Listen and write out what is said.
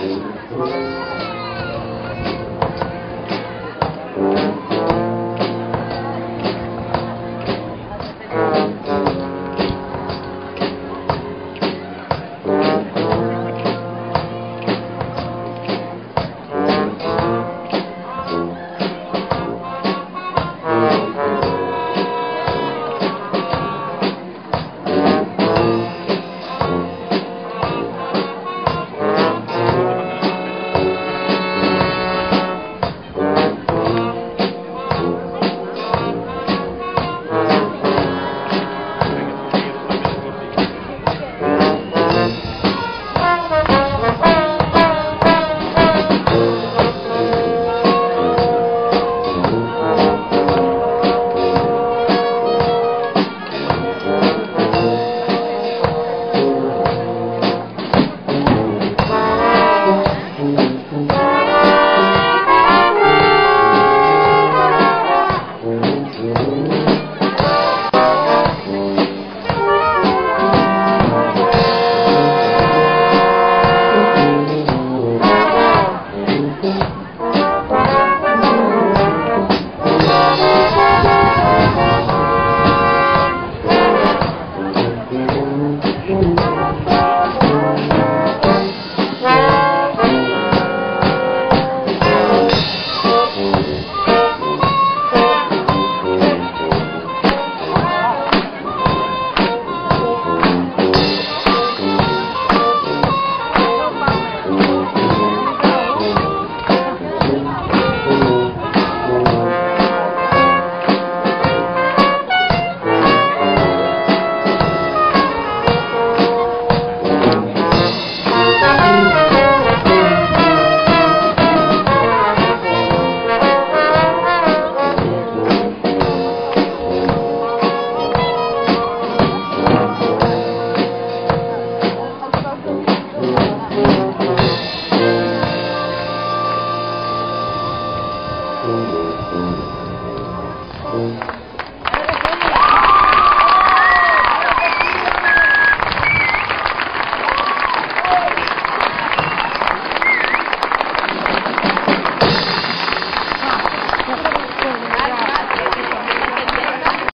情。